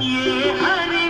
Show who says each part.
Speaker 1: ये हरी